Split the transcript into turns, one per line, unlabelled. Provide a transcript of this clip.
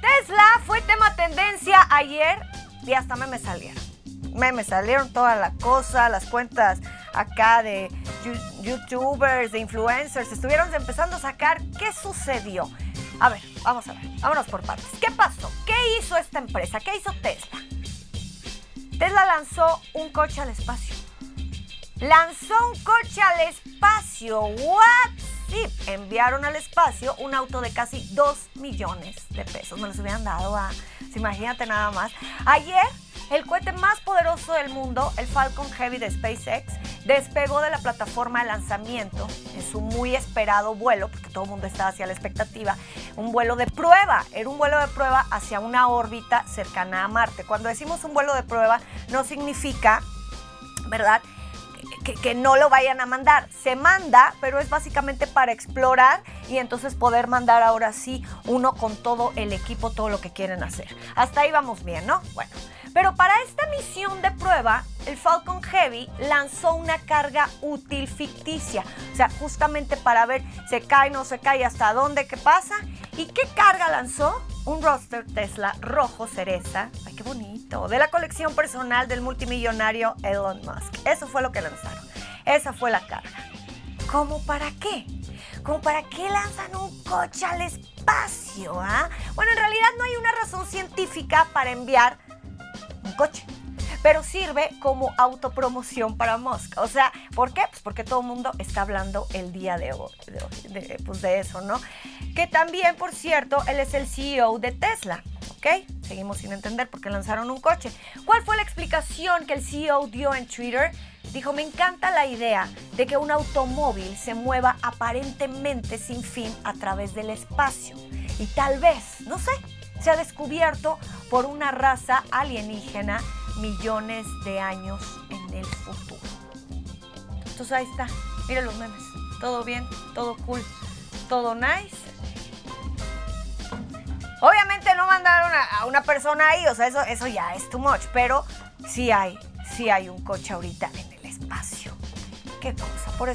Tesla fue tema tendencia ayer y hasta me salieron. Me salieron toda la cosa, las cuentas acá de youtubers, de influencers, estuvieron empezando a sacar qué sucedió. A ver, vamos a ver, vámonos por partes. ¿Qué pasó? ¿Qué hizo esta empresa? ¿Qué hizo Tesla? Tesla lanzó un coche al espacio. Lanzó un coche al espacio. ¿What? Enviaron al espacio un auto de casi 2 millones de pesos. Me los hubieran dado a... Imagínate nada más. Ayer el cohete más poderoso del mundo, el Falcon Heavy de SpaceX, despegó de la plataforma de lanzamiento en su muy esperado vuelo, porque todo el mundo estaba hacia la expectativa, un vuelo de prueba, era un vuelo de prueba hacia una órbita cercana a Marte. Cuando decimos un vuelo de prueba, no significa, ¿verdad? Que, no lo vayan a mandar. Se manda, pero es básicamente para explorar y entonces poder mandar ahora sí uno con todo el equipo, todo lo que quieren hacer. Hasta ahí vamos bien, ¿no? Bueno. Pero para esta misión de prueba, el Falcon Heavy lanzó una carga útil ficticia. O sea, justamente para ver se cae, no se cae, hasta dónde, qué pasa. ¿Y qué carga lanzó? Un roster Tesla rojo cereza. Qué bonito. De la colección personal del multimillonario Elon Musk. Eso fue lo que lanzaron. Esa fue la carga. ¿Cómo para qué? ¿Cómo para qué lanzan un coche al espacio? Ah? Bueno, en realidad no hay una razón científica para enviar un coche. Pero sirve como autopromoción para Musk. O sea, ¿por qué? Pues porque todo el mundo está hablando el día de hoy, de, pues de eso, ¿no? Que también, por cierto, él es el CEO de Tesla. ¿ok? Seguimos sin entender por qué lanzaron un coche. ¿Cuál fue la explicación que el CEO dio en Twitter? Dijo, me encanta la idea de que un automóvil se mueva aparentemente sin fin a través del espacio. Y tal vez, no sé, se ha descubierto por una raza alienígena millones de años en el futuro. Entonces ahí está, miren los memes. Todo bien, todo cool, todo nice. Obviamente no mandaron a, una persona ahí, o sea, eso, eso ya es too much, pero sí hay, sí hay un coche ahorita en el espacio. Qué cosa, por